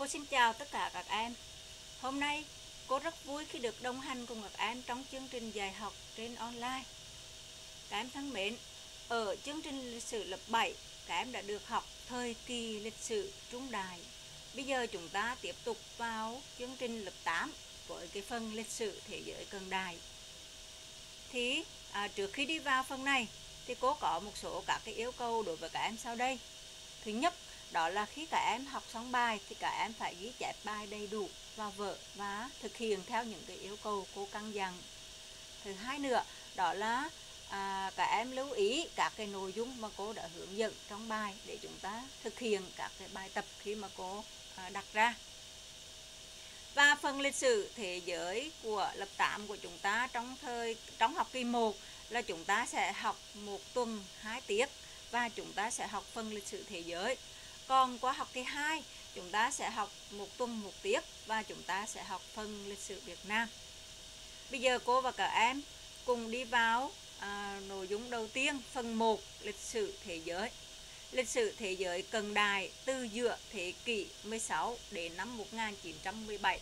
Cô xin chào tất cả các em. Hôm nay cô rất vui khi được đồng hành cùng các em trong chương trình dạy học trên online. Các em thân mến, ở chương trình lịch sử lớp 7, các em đã được học thời kỳ lịch sử trung đại. Bây giờ chúng ta tiếp tục vào chương trình lớp 8 với cái phần lịch sử thế giới cận đại. Thì à, trước khi đi vào phần này thì cô có một số các cái yêu cầu đối với các em sau đây. Thứ nhất đó là khi các em học xong bài thì các em phải ghi chép bài đầy đủ vào vở và thực hiện theo những cái yêu cầu cô căn dặn. Thứ hai nữa đó là à, các em lưu ý các cái nội dung mà cô đã hướng dẫn trong bài để chúng ta thực hiện các cái bài tập khi mà cô à, đặt ra. Và phần lịch sử thế giới của lớp 8 của chúng ta trong thời trong học kỳ 1 là chúng ta sẽ học một tuần hai tiết và chúng ta sẽ học phần lịch sử thế giới còn qua học kỳ 2, chúng ta sẽ học một tuần một tiết và chúng ta sẽ học phần lịch sử Việt Nam. Bây giờ cô và các em cùng đi vào à, nội dung đầu tiên, phần 1, lịch sử thế giới. Lịch sử thế giới cận đại từ giữa thế kỷ 16 đến năm 1917.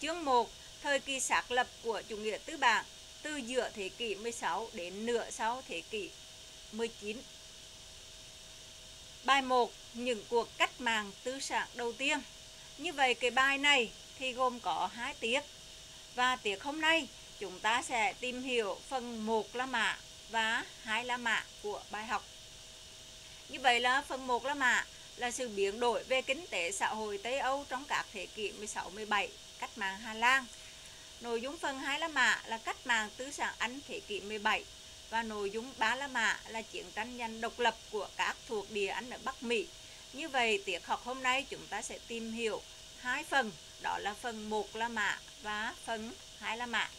Chương 1, thời kỳ xác lập của chủ nghĩa tư bản từ giữa thế kỷ 16 đến nửa sau thế kỷ 19 Bài 1 Những cuộc cách mạng tư sản đầu tiên. Như vậy cái bài này thì gồm có hai tiết. Và tiết hôm nay, chúng ta sẽ tìm hiểu phần 1 là mã và hai là mã của bài học. Như vậy là phần 1 là mã là sự biến đổi về kinh tế xã hội Tây Âu trong các thế kỷ 16-17 cách mạng Hà Lan. Nội dung phần 2 là mã là cách mạng tư sản Anh thế kỷ 17 và nội dung ba la mã là chiến tranh giành độc lập của các thuộc địa Anh ở Bắc Mỹ. Như vậy, tiết học hôm nay chúng ta sẽ tìm hiểu hai phần, đó là phần 1 La Mã và phần 2 La Mã.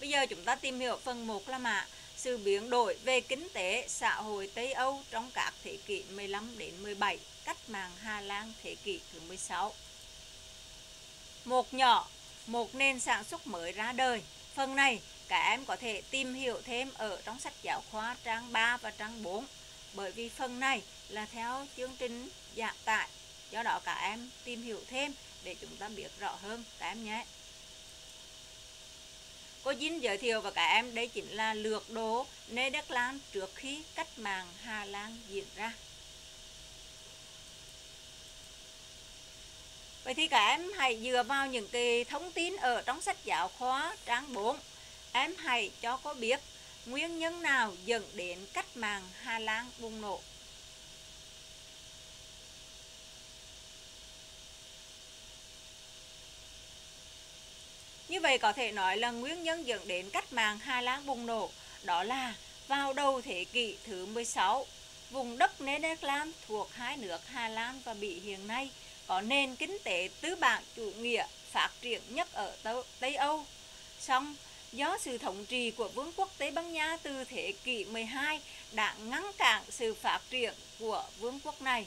Bây giờ chúng ta tìm hiểu phần 1 La Mã, sự biến đổi về kinh tế xã hội Tây Âu trong các thế kỷ 15 đến 17, cách mạng Hà Lan thế kỷ thứ 16. Một nhỏ, một nền sản xuất mới ra đời. Phần này các em có thể tìm hiểu thêm ở trong sách giáo khoa trang 3 và trang 4 bởi vì phần này là theo chương trình giảng tải do đó các em tìm hiểu thêm để chúng ta biết rõ hơn. Các em nhé. Cô Dinh giới thiệu và các em, đây chính là lược đồ Nederland trước khi cách mạng Hà Lan diễn ra. Vậy thì các em hãy dựa vào những cái thông tin ở trong sách giáo khoa trang 4 Em hãy cho có biết nguyên nhân nào dẫn đến cách mạng Hà Lan bùng nổ. Như vậy có thể nói là nguyên nhân dẫn đến cách mạng Hà Lan bùng nổ đó là vào đầu thế kỷ thứ 16, vùng đất Nederland thuộc hai nước Hà Lan và Bỉ hiện nay có nền kinh tế tư bản chủ nghĩa phát triển nhất ở Tây Âu. Song do sự thống trị của vương quốc Tây Ban Nha từ thế kỷ 12 đã ngăn cản sự phát triển của vương quốc này.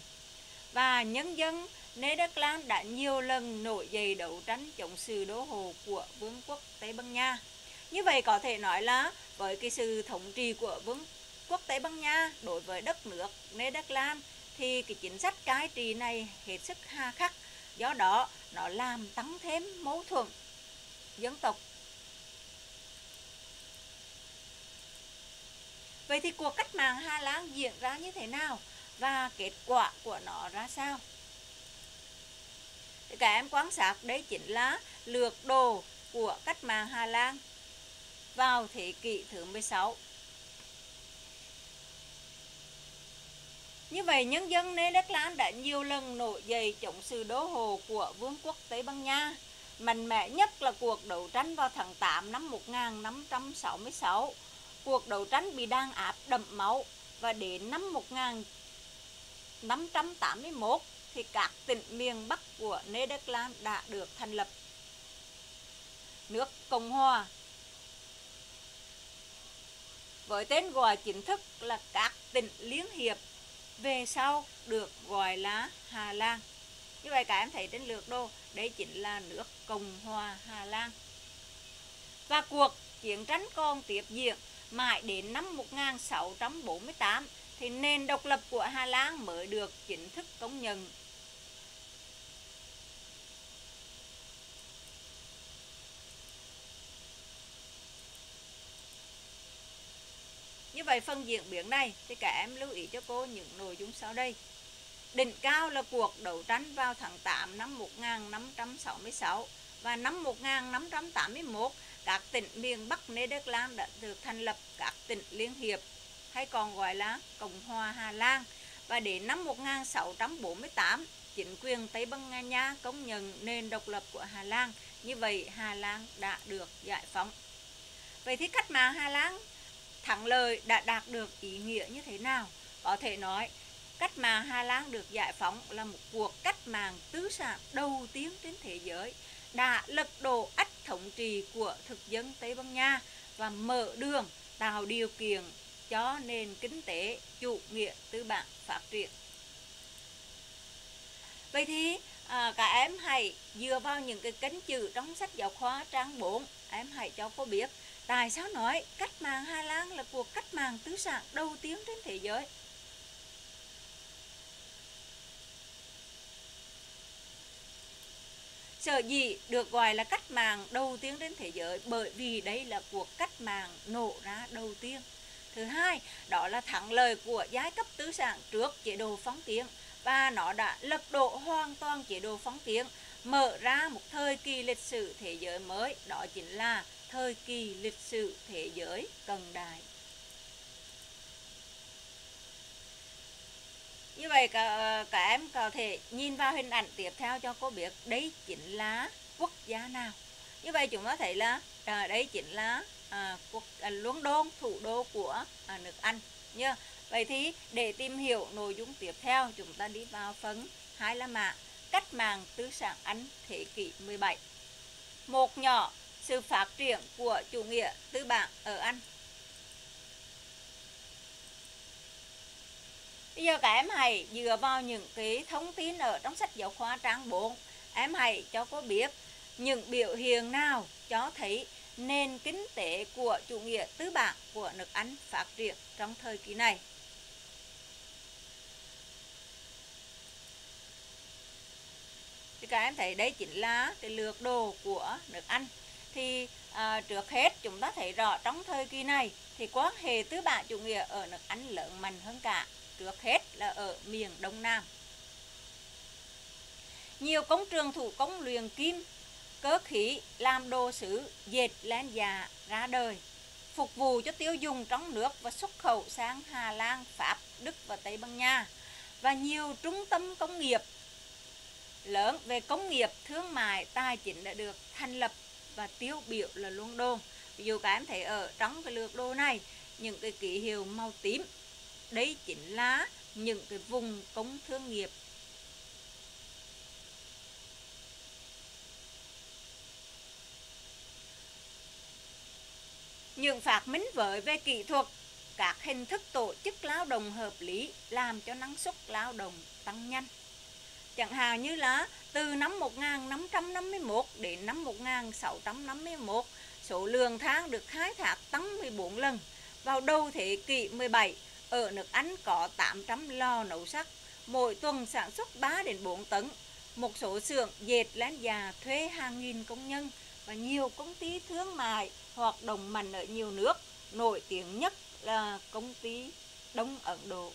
Và nhân dân Netherlands đã nhiều lần nổi dậy đấu tranh chống sự đô hộ của vương quốc Tây Ban Nha. Như vậy có thể nói là với cái sự thống trị của vương quốc Tây Ban Nha đối với đất nước Netherlands thì cái chính sách cai trị này hết sức hà khắc. Do đó, nó làm tăng thêm mâu thuẫn dân tộc Vậy thì cuộc cách mạng Hà Lan diễn ra như thế nào và kết quả của nó ra sao? Thì các em quan sát đấy chính là lược đồ của cách mạng Hà Lan vào thế kỷ thứ 16. Như vậy, nhân dân Netherlands đã nhiều lần nổi dậy chống sự đô hộ của Vương quốc Tây Ban Nha. Mạnh mẽ nhất là cuộc đấu tranh vào tháng 8 năm 1566 cuộc đấu tranh bị đàn áp đẫm máu và đến năm 1581 thì các tỉnh miền Bắc của Nederland đã được thành lập. Nước Cộng Hòa với tên gọi chính thức là các tỉnh liên hiệp về sau được gọi là Hà Lan. Như vậy các em thấy trên lược đồ, đây chính là nước Cộng Hòa Hà Lan. Và cuộc chiến tranh còn tiếp diễn mãi đến năm 1648 thì nền độc lập của Hà Lan mới được chính thức công nhận. Như vậy phần diễn biến này thì các em lưu ý cho cô những nội dung sau đây. Đỉnh cao là cuộc đấu tranh vào tháng 8 năm 1566 và năm 1581 các tỉnh miền Bắc Nederland đã được thành lập các tỉnh liên hiệp, hay còn gọi là Cộng hòa Hà Lan. Và đến năm 1648 chính quyền Tây Ban Nha công nhận nền độc lập của Hà Lan. Như vậy, Hà Lan đã được giải phóng. Vậy thì cách mạng Hà Lan thắng lợi đã đạt được ý nghĩa như thế nào? Có thể nói, cách mạng Hà Lan được giải phóng là một cuộc cách mạng tứ sản đầu tiên trên thế giới đã lật đổ ách thống trị của thực dân Tây Ban Nha và mở đường tạo điều kiện cho nền kinh tế chủ nghĩa tư bản phát triển. Vậy thì à, các em hãy dựa vào những cái cánh chữ trong sách giáo khoa trang 4 em hãy cho cô biết tại sao nói cách mạng Hà Lan là cuộc cách mạng tư sản đầu tiên trên thế giới. Sở dĩ được gọi là cách mạng đầu tiên trên thế giới bởi vì đây là cuộc cách mạng nổ ra đầu tiên. Thứ hai, đó là thắng lợi của giai cấp tư sản trước chế độ phóng tiến và nó đã lật đổ hoàn toàn chế độ phóng tiến, mở ra một thời kỳ lịch sử thế giới mới, đó chính là thời kỳ lịch sử thế giới cận đại. Như vậy cả, cả em có thể nhìn vào hình ảnh tiếp theo cho cô biết đấy chính là quốc gia nào. Như vậy chúng ta thấy là à, đấy chính là à, quốc à, đôn thủ đô của à, nước Anh. Nhớ. Vậy thì để tìm hiểu nội dung tiếp theo chúng ta đi vào phần hai là mã cách mạng tư sản Anh thế kỷ 17. Một nhỏ sự phát triển của chủ nghĩa tư bản ở Anh Bây giờ các em hãy dựa vào những cái thông tin ở trong sách giáo khoa trang 4 Em hãy cho cô biết những biểu hiện nào cho thấy nền kinh tế của chủ nghĩa tư bản của nước Anh phát triển trong thời kỳ này. Thì các em thấy đây chính là cái lược đồ của nước Anh. Thì à, trước hết chúng ta thấy rõ trong thời kỳ này thì quan hệ tư bản chủ nghĩa ở nước Anh lớn mạnh hơn cả trước hết là ở miền Đông Nam. Nhiều công trường thủ công luyện kim, cơ khí, làm đồ sứ, dệt len già ra đời, phục vụ cho tiêu dùng trong nước và xuất khẩu sang Hà Lan, Pháp, Đức và Tây Ban Nha. Và nhiều trung tâm công nghiệp lớn về công nghiệp, thương mại, tài chính đã được thành lập và tiêu biểu là London. Ví dụ các em thấy ở trong cái lược đồ này, những cái ký hiệu màu tím đây chính là những cái vùng công thương nghiệp. Những phát minh với về kỹ thuật, các hình thức tổ chức lao động hợp lý làm cho năng suất lao động tăng nhanh. Chẳng hạn như là từ năm 1551 đến năm 1651 số lượng tháng được khai thác tăng 14 lần vào đầu thế kỷ 17 ở nước Anh có 800 lò nấu sắt, mỗi tuần sản xuất 3 đến 4 tấn. Một số xưởng dệt lán già thuê hàng nghìn công nhân và nhiều công ty thương mại hoạt động mạnh ở nhiều nước, nổi tiếng nhất là công ty Đông Ấn Độ.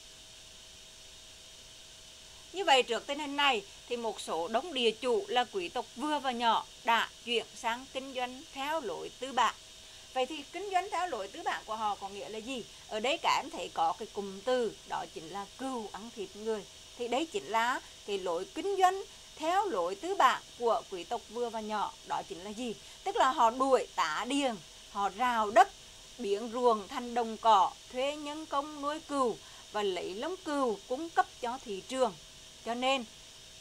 Như vậy trước tình hình này thì một số đống địa chủ là quý tộc vừa và nhỏ đã chuyển sang kinh doanh theo lối tư bản Vậy thì kinh doanh theo lối tư bản của họ có nghĩa là gì? Ở đây các em thấy có cái cụm từ đó chính là cừu ăn thịt người. Thì đấy chính là cái lối kinh doanh theo lối tư bản của quý tộc vừa và nhỏ đó chính là gì? Tức là họ đuổi tả điền, họ rào đất, biến ruộng thành đồng cỏ, thuê nhân công nuôi cừu và lấy lông cừu cung cấp cho thị trường. Cho nên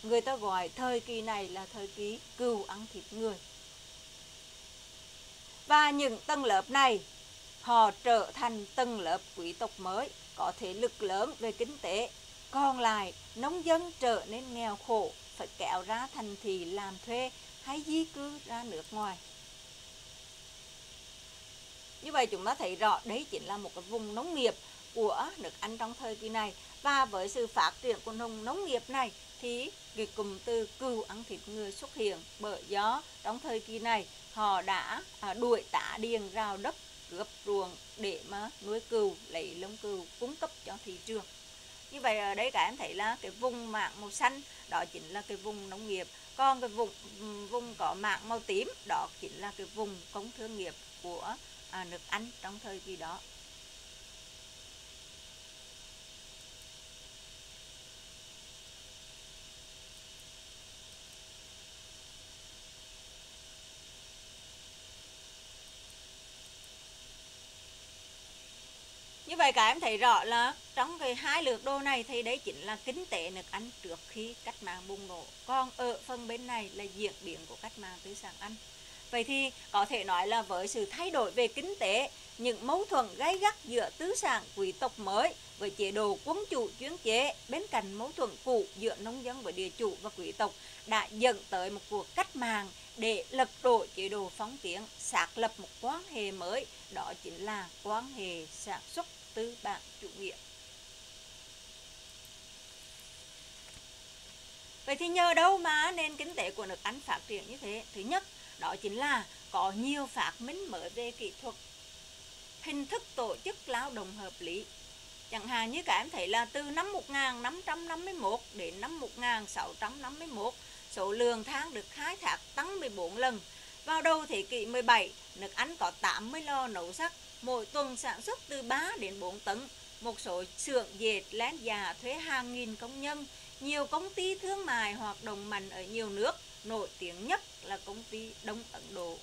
người ta gọi thời kỳ này là thời kỳ cừu ăn thịt người. Và những tầng lớp này họ trở thành tầng lớp quý tộc mới có thể lực lớn về kinh tế. Còn lại, nông dân trở nên nghèo khổ, phải kéo ra thành thị làm thuê hay di cư ra nước ngoài. Như vậy chúng ta thấy rõ đấy chính là một cái vùng nông nghiệp của nước Anh trong thời kỳ này và với sự phát triển của nông nông nghiệp này thì cái cụm từ cừu ăn thịt người xuất hiện bởi gió trong thời kỳ này họ đã à, đuổi tả điền rào đất cướp ruộng để mà nuôi cừu lấy lông cừu cung cấp cho thị trường. Như vậy ở đây các em thấy là cái vùng mạng màu xanh đó chính là cái vùng nông nghiệp. Còn cái vùng vùng có mạng màu tím đó chính là cái vùng công thương nghiệp của à, nước Anh trong thời kỳ đó. Vậy các em thấy rõ là trong cái hai lượt đô này thì đấy chính là kinh tế nước Anh trước khi cách mạng bùng nổ. Còn ở phần bên này là diễn biến của cách mạng tư sản Anh. Vậy thì có thể nói là với sự thay đổi về kinh tế, những mâu thuẫn gay gắt giữa tứ sản quý tộc mới với chế độ quân chủ chuyên chế bên cạnh mâu thuẫn cũ giữa nông dân với địa chủ và quý tộc đã dẫn tới một cuộc cách mạng để lật đổ chế độ phóng kiến, xác lập một quan hệ mới, đó chính là quan hệ sản xuất tư bản chủ nghĩa. Vậy thì nhờ đâu mà nền kinh tế của nước Anh phát triển như thế? Thứ nhất, đó chính là có nhiều phát minh mới về kỹ thuật, hình thức tổ chức lao động hợp lý. Chẳng hạn như các em thấy là từ năm 1551 đến năm 1651, số lượng than được khai thác tăng 14 lần. Vào đầu thế kỷ 17, nước Anh có 80 lò nấu sắt, mỗi tuần sản xuất từ 3 đến 4 tấn. Một số xưởng dệt lén già dạ thuê hàng nghìn công nhân. Nhiều công ty thương mại hoạt động mạnh ở nhiều nước, nổi tiếng nhất là công ty Đông Ấn Độ.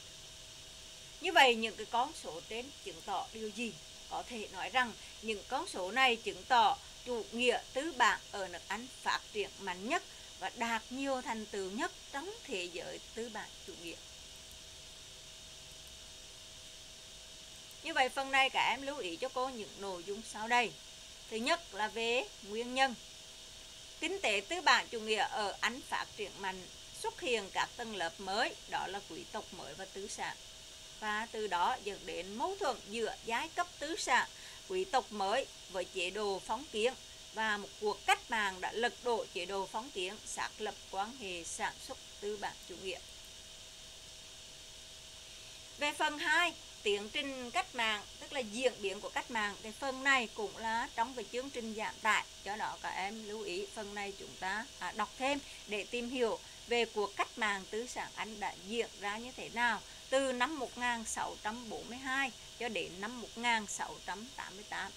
Như vậy những cái con số trên chứng tỏ điều gì? Có thể nói rằng những con số này chứng tỏ chủ nghĩa tư bản ở nước Anh phát triển mạnh nhất và đạt nhiều thành tựu nhất trong thế giới tư bản chủ nghĩa. Như vậy phần này các em lưu ý cho cô những nội dung sau đây. Thứ nhất là về nguyên nhân. Kinh tế tư bản chủ nghĩa ở Anh phát triển mạnh, xuất hiện các tầng lớp mới, đó là quý tộc mới và tứ sản. Và từ đó dẫn đến mâu thuẫn giữa giai cấp tứ sản, quý tộc mới với chế độ phóng kiến và một cuộc cách mạng đã lật đổ chế độ phóng kiến xác lập quan hệ sản xuất tư bản chủ nghĩa. Về phần 2, tiến trình cách mạng tức là diễn biến của cách mạng. Cái phần này cũng là trong cái chương trình giảm tải cho đó các em lưu ý phần này chúng ta à, đọc thêm để tìm hiểu về cuộc cách mạng tứ sản Anh đã diễn ra như thế nào từ năm 1642 cho đến năm 1688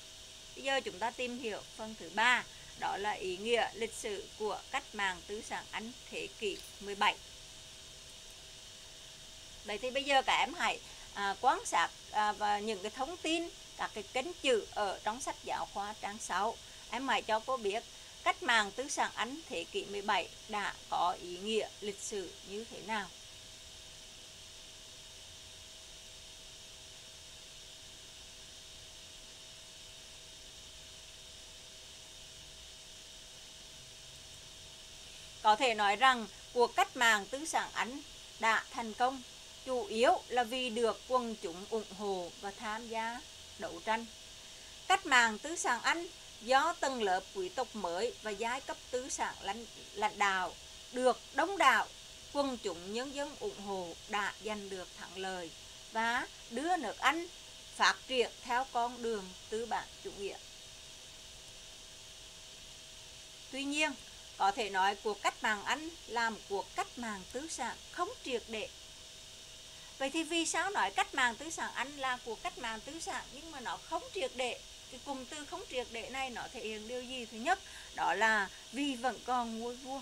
bây giờ chúng ta tìm hiểu phần thứ ba đó là ý nghĩa lịch sử của cách mạng tứ sản Anh thế kỷ 17 Vậy thì bây giờ các em hãy à, quan sát à, và những cái thông tin các cái kênh chữ ở trong sách giáo khoa trang 6 em hãy cho cô biết cách mạng tư sản Anh thế kỷ 17 đã có ý nghĩa lịch sử như thế nào? Có thể nói rằng cuộc cách mạng tư sản Anh đã thành công chủ yếu là vì được quần chúng ủng hộ và tham gia đấu tranh. Cách mạng tứ sản Anh do tầng lớp quý tộc mới và giai cấp tứ sản lãnh, lãnh đạo được đông đảo quần chúng nhân dân ủng hộ đã giành được thắng lợi và đưa nước Anh phát triển theo con đường tư bản chủ nghĩa. Tuy nhiên, có thể nói cuộc cách mạng Anh là một cuộc cách mạng tứ sản không triệt để Vậy thì vì sao nói cách mạng tư sản Anh là cuộc cách mạng tư sản nhưng mà nó không triệt để? Cái cụm từ không triệt để này nó thể hiện điều gì? Thứ nhất, đó là vì vẫn còn ngôi vua.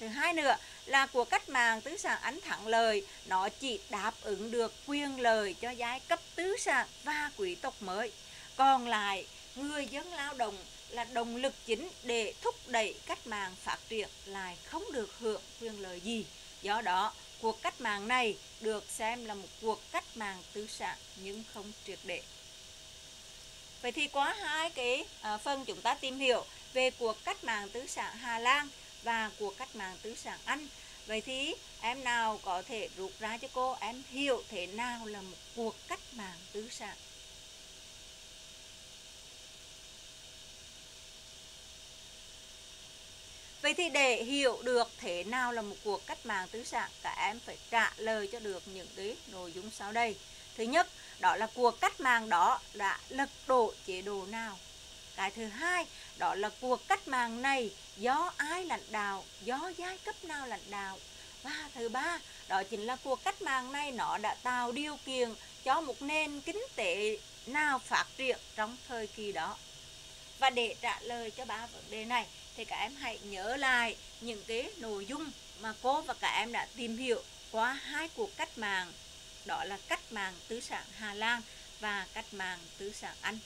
Thứ hai nữa là cuộc cách mạng tứ sản ánh thẳng lời nó chỉ đáp ứng được quyền lời cho giai cấp tứ sản và quý tộc mới. Còn lại, người dân lao động là động lực chính để thúc đẩy cách mạng phát triển lại không được hưởng quyền lợi gì. Do đó cuộc cách mạng này được xem là một cuộc cách mạng tứ sản nhưng không triệt để. Vậy thì có hai cái à, phần chúng ta tìm hiểu về cuộc cách mạng tứ sản Hà Lan và cuộc cách mạng tứ sản Anh. Vậy thì em nào có thể rút ra cho cô em hiểu thế nào là một cuộc cách mạng tứ sản? Vậy thì để hiểu được thế nào là một cuộc cách mạng tứ sản, các em phải trả lời cho được những cái nội dung sau đây. Thứ nhất, đó là cuộc cách mạng đó đã lật đổ chế độ nào. Cái thứ hai, đó là cuộc cách mạng này do ai lãnh đạo, do giai cấp nào lãnh đạo. Và thứ ba, đó chính là cuộc cách mạng này nó đã tạo điều kiện cho một nền kinh tế nào phát triển trong thời kỳ đó. Và để trả lời cho ba vấn đề này thì các em hãy nhớ lại những cái nội dung mà cô và các em đã tìm hiểu qua hai cuộc cách mạng đó là cách mạng tứ sản Hà Lan và cách mạng tứ sản Anh.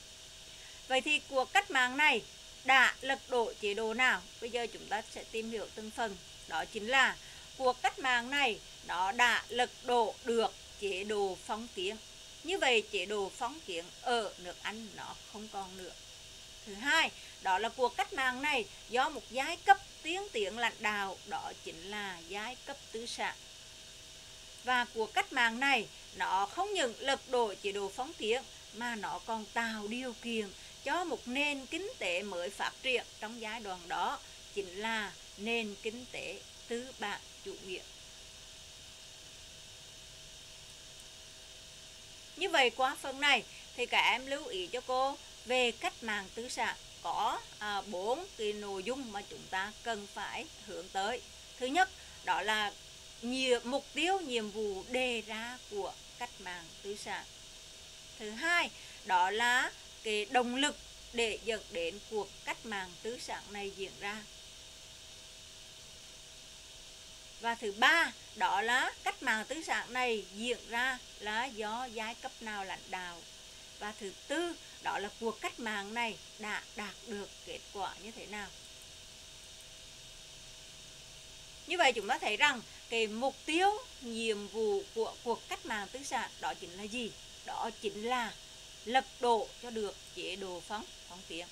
Vậy thì cuộc cách mạng này đã lật đổ chế độ nào? Bây giờ chúng ta sẽ tìm hiểu từng phần. Đó chính là cuộc cách mạng này nó đã lật đổ được chế độ phong kiến. Như vậy chế độ phong kiến ở nước Anh nó không còn nữa. Thứ hai, đó là cuộc cách mạng này do một giai cấp tiến tiến lãnh đạo, đó chính là giai cấp tư sản. Và cuộc cách mạng này nó không những lật đổ chế độ phong kiến mà nó còn tạo điều kiện cho một nền kinh tế mới phát triển trong giai đoạn đó chính là nền kinh tế tư bản chủ nghĩa. Như vậy qua phần này thì các em lưu ý cho cô về cách mạng tư sản có à, bốn à, cái nội dung mà chúng ta cần phải hướng tới. Thứ nhất đó là nhiều mục tiêu nhiệm vụ đề ra của cách mạng tư sản. Thứ hai đó là cái động lực để dẫn đến cuộc cách mạng tứ sản này diễn ra và thứ ba đó là cách mạng tứ sản này diễn ra là do giai cấp nào lãnh đạo và thứ tư đó là cuộc cách mạng này đã đạt được kết quả như thế nào? Như vậy chúng ta thấy rằng cái mục tiêu nhiệm vụ của cuộc cách mạng tứ sản đó chính là gì? Đó chính là lập đổ cho được chế độ phóng phóng kiến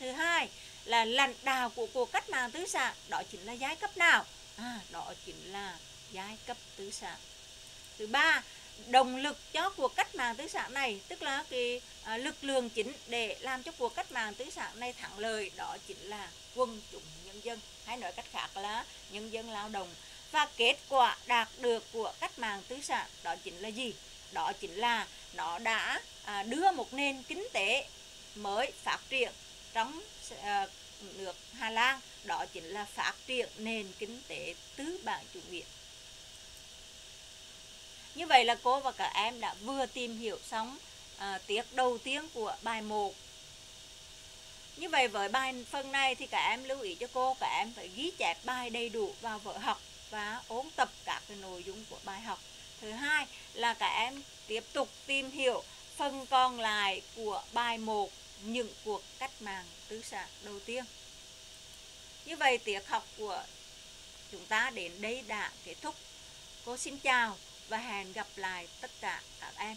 thứ hai là lãnh đạo của cuộc cách mạng tứ sản đó chính là giai cấp nào? À, đó chính là giai cấp tứ sản. Thứ ba động lực cho cuộc cách mạng tứ sản này tức là cái à, lực lượng chính để làm cho cuộc cách mạng tứ sản này thắng lợi đó chính là quân chúng nhân dân. Hay nói cách khác là nhân dân lao động. Và kết quả đạt được của cách mạng tứ sản đó chính là gì? Đó chính là nó đã à, đưa một nền kinh tế mới phát triển trong à, nước Hà Lan. Đó chính là phát triển nền kinh tế tứ bản chủ nghĩa như vậy là cô và các em đã vừa tìm hiểu xong à, tiết đầu tiên của bài 1 như vậy với bài phần này thì các em lưu ý cho cô các em phải ghi chép bài đầy đủ vào vở học và ôn tập các cái nội dung của bài học. Thứ hai là các em tiếp tục tìm hiểu phần còn lại của bài 1 những cuộc cách mạng tứ sản đầu tiên. Như vậy tiết học của chúng ta đến đây đã kết thúc. Cô xin chào và hẹn gặp lại tất cả các em.